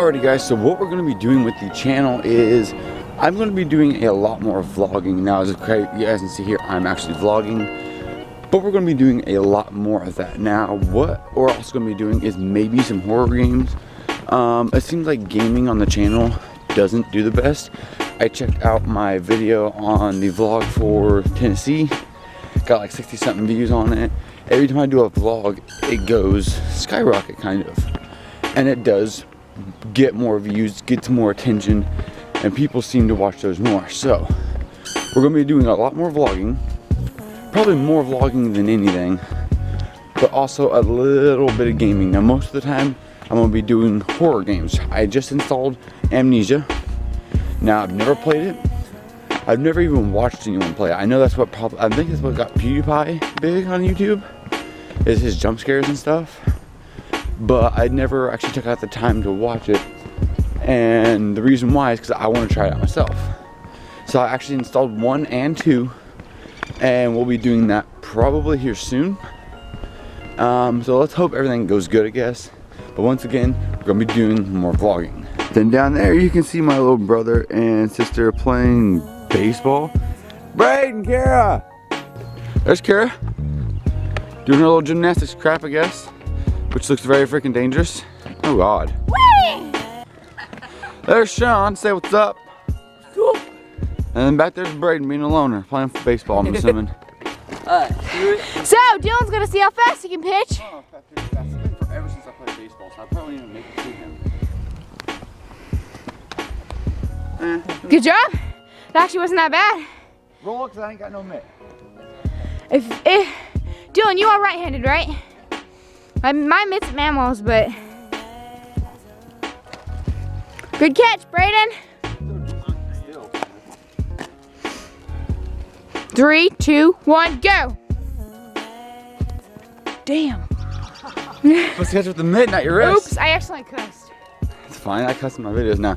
Alrighty guys, so what we're going to be doing with the channel is I'm going to be doing a lot more vlogging. Now as you guys can see here, I'm actually vlogging. But we're going to be doing a lot more of that. Now what we're also going to be doing is maybe some horror games. Um, it seems like gaming on the channel doesn't do the best. I checked out my video on the vlog for Tennessee. Got like 60 something views on it. Every time I do a vlog, it goes skyrocket kind of. And it does get more views, get more attention, and people seem to watch those more. So, we're gonna be doing a lot more vlogging, probably more vlogging than anything, but also a little bit of gaming. Now, most of the time, I'm gonna be doing horror games. I just installed Amnesia. Now, I've never played it. I've never even watched anyone play it. I know that's what probably, I think that's what got PewDiePie big on YouTube, is his jump scares and stuff but I never actually took out the time to watch it. And the reason why is because I want to try it out myself. So I actually installed one and two, and we'll be doing that probably here soon. Um, so let's hope everything goes good, I guess. But once again, we're gonna be doing more vlogging. Then down there, you can see my little brother and sister playing baseball. Braden, Kara! There's Kara. Doing her little gymnastics crap, I guess which looks very freaking dangerous. Oh God. Whee! There's Sean, say what's up. Cool. And then back there's Braden being a loner, playing baseball, I'm assuming. uh, so, Dylan's gonna see how fast he can pitch. Oh, ever since I played baseball, so I probably even make it to him. Eh. Good job. That actually wasn't that bad. Roll because I ain't got no mitt. If, if, Dylan, you are right-handed, right? My, my mitt's mammals, but. Good catch, Braden. Three, two, one, go. Damn. Supposed to catch with the mitt, not your wrist. Oops, I accidentally cussed. It's fine, I cuss in my videos now.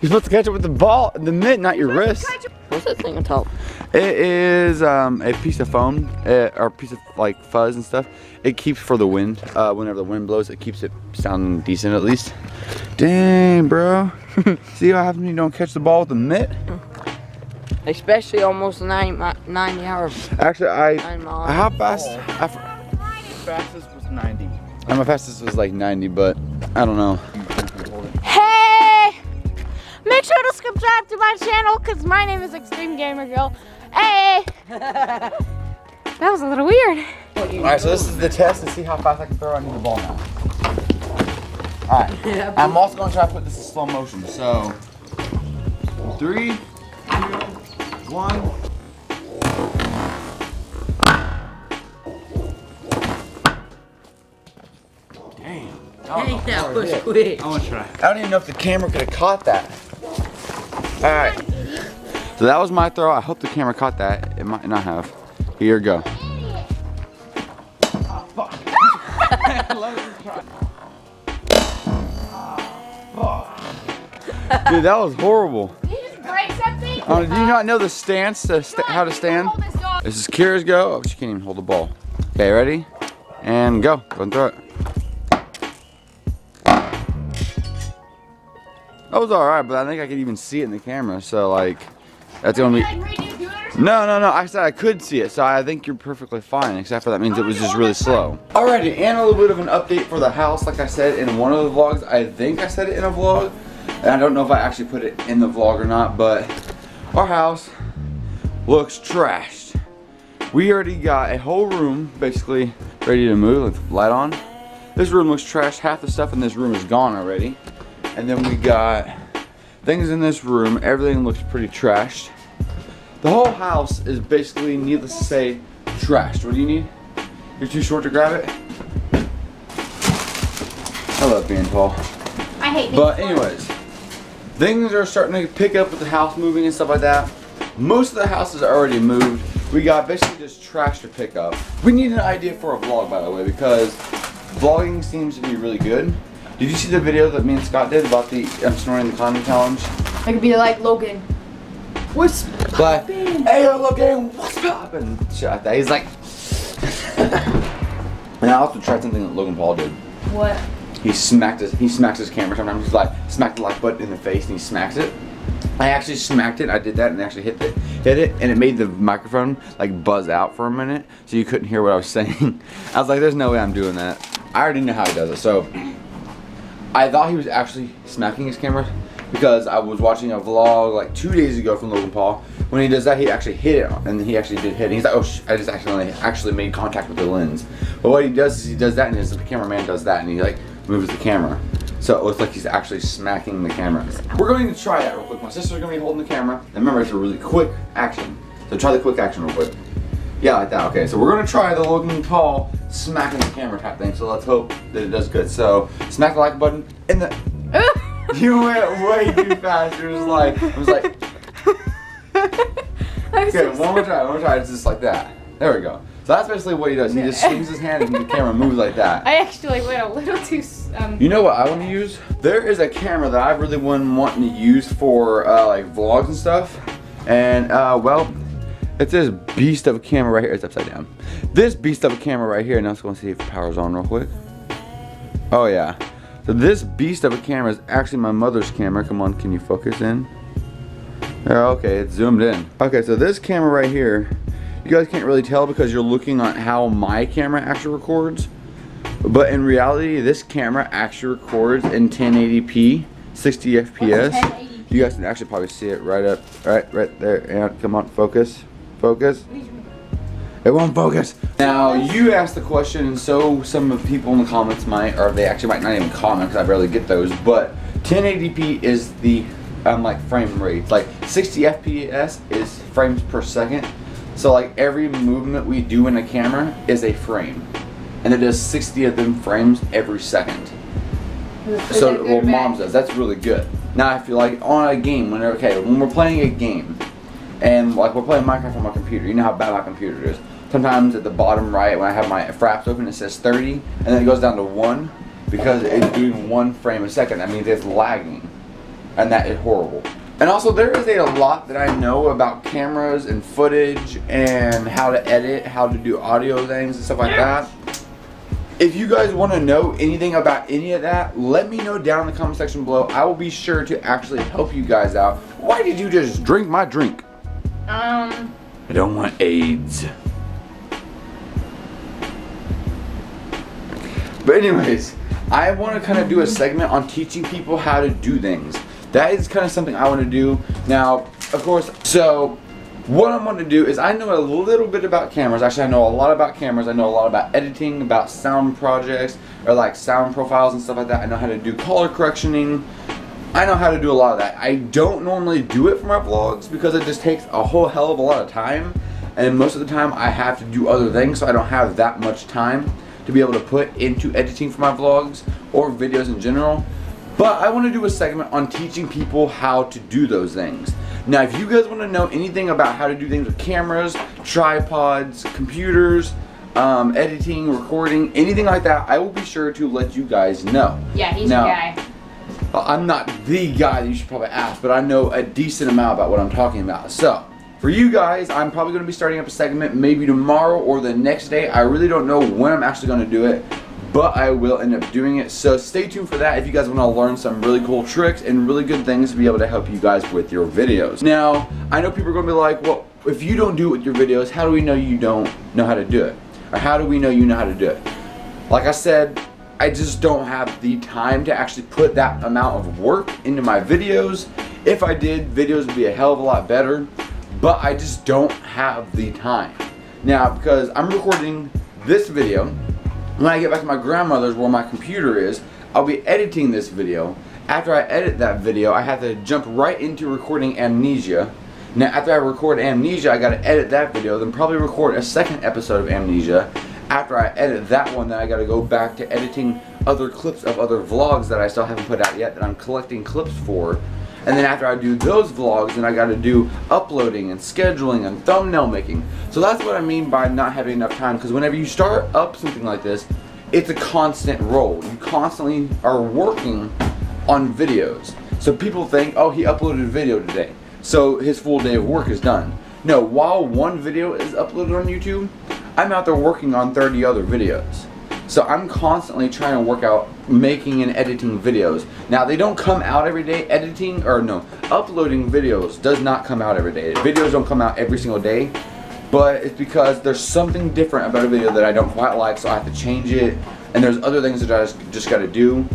You're supposed to catch it with the ball, the mitt, not your wrist. What's that thing on top? It is um, a piece of foam, uh, or a piece of like fuzz and stuff. It keeps for the wind. Uh, whenever the wind blows, it keeps it sounding decent at least. Dang, bro. See what happens when you don't catch the ball with the mitt? Especially almost 90, 90 hours. Actually, I, how fast? I, fastest was 90. And my fastest was like 90, but I don't know. Hey! Make sure to subscribe to my channel because my name is Extreme Gamer Girl. Hey! that was a little weird. Alright, so this is the test to see how fast I can throw under the ball now. Alright, I'm also going to try to put this in slow motion. So, three, two, one. Damn. Dang, that was quick. I want to try. I don't even know if the camera could have caught that. All right. So that was my throw. I hope the camera caught that. It might not have. Here you go. Dude, that was horrible. Did you just break something? Uh, do you not know the stance, to st how to stand? This is Kira's go. Oh, she can't even hold the ball. Okay, ready? And go. Go and throw it. That was alright, but I think I could even see it in the camera, so like, that's gonna be... No, no, no, I said I could see it, so I think you're perfectly fine, except for that means it was just really slow. Alrighty, and a little bit of an update for the house, like I said in one of the vlogs. I think I said it in a vlog, and I don't know if I actually put it in the vlog or not, but our house looks trashed. We already got a whole room, basically, ready to move, with light on. This room looks trashed, half the stuff in this room is gone already. And then we got things in this room. Everything looks pretty trashed. The whole house is basically, needless to say, trashed. What do you need? You're too short to grab it? I love being tall. I hate being But anyways, things are starting to pick up with the house moving and stuff like that. Most of the house is already moved. We got basically just trash to pick up. We need an idea for a vlog, by the way, because vlogging seems to be really good. Did you see the video that me and Scott did about the I'm snoring the climbing challenge? I could be like Logan. What's poppin'? Hey Logan, what's poppin'? Shit like that. He's like And I also tried something that Logan Paul did. What? he smacked his he smacks his camera. Sometimes he's like smacked the like button in the face and he smacks it. I actually smacked it. I did that and actually hit it, hit it, and it made the microphone like buzz out for a minute, so you couldn't hear what I was saying. I was like, "There's no way I'm doing that." I already know how he does it, so I thought he was actually smacking his camera because I was watching a vlog like two days ago from Logan Paul. When he does that, he actually hit it, and he actually did hit. it. He's like, "Oh, I just accidentally actually made contact with the lens." But what he does is he does that, and his cameraman does that, and he like moves the camera. So it looks like he's actually smacking the camera. We're going to try that real quick. My sister's going to be holding the camera. And remember, it's a really quick action. So try the quick action real quick. Yeah, like that. Okay, so we're going to try the Logan Paul smacking the camera type thing. So let's hope that it does good. So smack the like button. And the... you went way too fast. It was like, I was like... Okay, one more try, one more try. It's just like that. There we go. So that's basically what he does. He just swings his hand and the camera moves like that. I actually went a little too. Um, You know what I want to use? There is a camera that I really been wanting to use for uh, like vlogs and stuff. And uh, well, it's this beast of a camera right here. It's upside down. This beast of a camera right here. Now let's go and see if the power's on real quick. Oh yeah. So this beast of a camera is actually my mother's camera. Come on, can you focus in? Yeah, okay, it's zoomed in. Okay, so this camera right here, you guys can't really tell because you're looking on how my camera actually records. But in reality, this camera actually records in 1080p, 60 FPS. You guys can actually probably see it right up, right, right there. And come on, focus, focus. It won't focus. Now you asked the question, and so some of the people in the comments might, or they actually might not even comment because I barely get those. But 1080p is the um, like frame rate. Like 60 FPS is frames per second. So like every movement we do in a camera is a frame, and it does 60 of them frames every second. So well, mom's does. That's really good. Now, if you're like on a game, when okay, when we're playing a game, and like we're playing Minecraft on my computer, you know how bad my computer is. Sometimes at the bottom right, when I have my fraps open, it says 30, and then it goes down to one because it's doing one frame a second. That means it's lagging, and that is horrible. And also, there is a lot that I know about cameras and footage and how to edit, how to do audio things and stuff like that. If you guys want to know anything about any of that, let me know down in the comment section below. I will be sure to actually help you guys out. Why did you just drink my drink? Um. I don't want AIDS. But anyways, I want to kind of do a segment on teaching people how to do things. That is kind of something I want to do. Now, of course, so what I want to do is I know a little bit about cameras. Actually, I know a lot about cameras. I know a lot about editing, about sound projects, or like sound profiles and stuff like that. I know how to do color correctioning. I know how to do a lot of that. I don't normally do it for my vlogs because it just takes a whole hell of a lot of time. And most of the time I have to do other things, so I don't have that much time to be able to put into editing for my vlogs or videos in general. But I want to do a segment on teaching people how to do those things. Now, if you guys want to know anything about how to do things with cameras, tripods, computers, um, editing, recording, anything like that, I will be sure to let you guys know. Yeah, he's Now- guy. Well, I'm not the guy that you should probably ask, but I know a decent amount about what I'm talking about. So, for you guys, I'm probably going to be starting up a segment maybe tomorrow or the next day. I really don't know when I'm actually going to do it, but I will end up doing it. So, stay tuned for that if you guys want to learn some really cool tricks and really good things to be able to help you guys with your videos. Now, I know people are going to be like, well, if you don't do it with your videos, how do we know you don't know how to do it? Or how do we know you know how to do it? Like I said, I just don't have the time to actually put that amount of work into my videos. If I did, videos would be a hell of a lot better, but I just don't have the time. Now, because I'm recording this video, when I get back to my grandmother's where my computer is, I'll be editing this video. After I edit that video, I have to jump right into recording Amnesia. Now, after I record Amnesia, I gotta edit that video, then probably record a second episode of Amnesia. After I edit that one, then I gotta go back to editing other clips of other vlogs that I still haven't put out yet that I'm collecting clips for. And then after I do those vlogs, then I gotta do uploading and scheduling and thumbnail making. So that's what I mean by not having enough time, because whenever you start up something like this, it's a constant roll. You constantly are working on videos. So people think, oh, he uploaded a video today. So his full day of work is done. No, while one video is uploaded on YouTube, I'm out there working on 30 other videos. So I'm constantly trying to work out making and editing videos. Now they don't come out every day. Editing or no, uploading videos does not come out every day. Videos don't come out every single day. But it's because there's something different about a video that I don't quite like, so I have to change it. And there's other things that I just, just gotta do.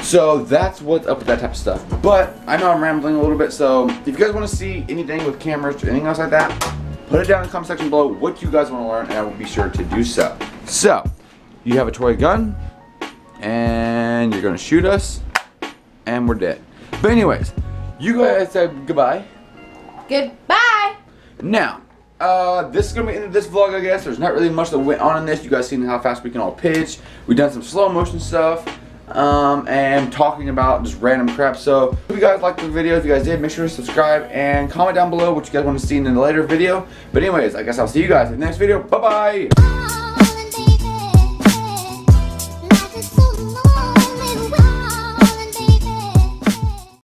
So that's what's up with that type of stuff. But I know I'm rambling a little bit, so if you guys want to see anything with cameras or anything else like that, put it down in the comment section below what you guys want to learn, and I will be sure to do so. So, you have a toy gun, and you're gonna shoot us, and we're dead. But anyways, you guys said goodbye. Goodbye. Now, uh, this is gonna be the end of this vlog, I guess. There's not really much that went on in this. You guys seen how fast we can all pitch. We've done some slow motion stuff. Um, and talking about just random crap. So, if you guys liked the video, if you guys did, make sure to subscribe and comment down below what you guys want to see in a later video. But anyways, I guess I'll see you guys in the next video. Bye-bye!